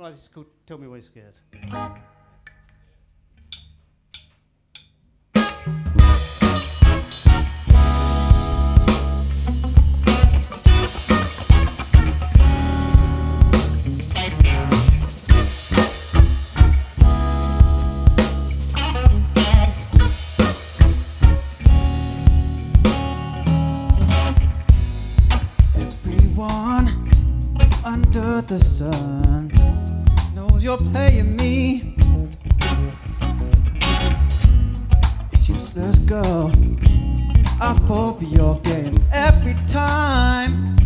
Right, it's called Tell Me Why You're Scared. Everyone under the sun knows you're playing me. It's useless, girl. I fall for your game every time.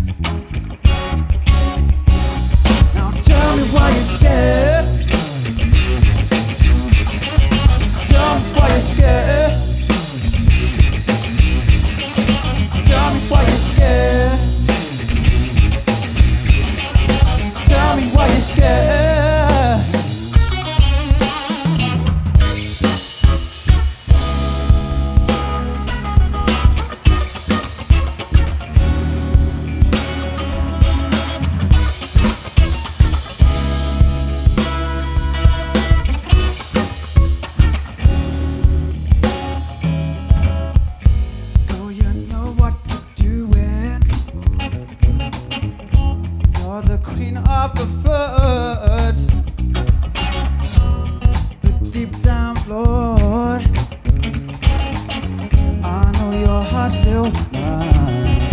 But deep down, Lord, I know your heart's still mine.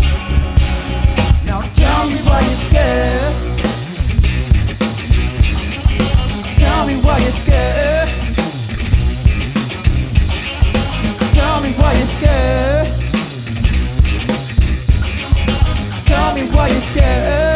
Now tell me why you're scared. Tell me why you're scared. Tell me why you're scared. Tell me why you're scared.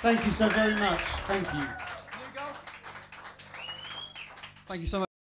Thank you so very much. Thank you. Thank you so much.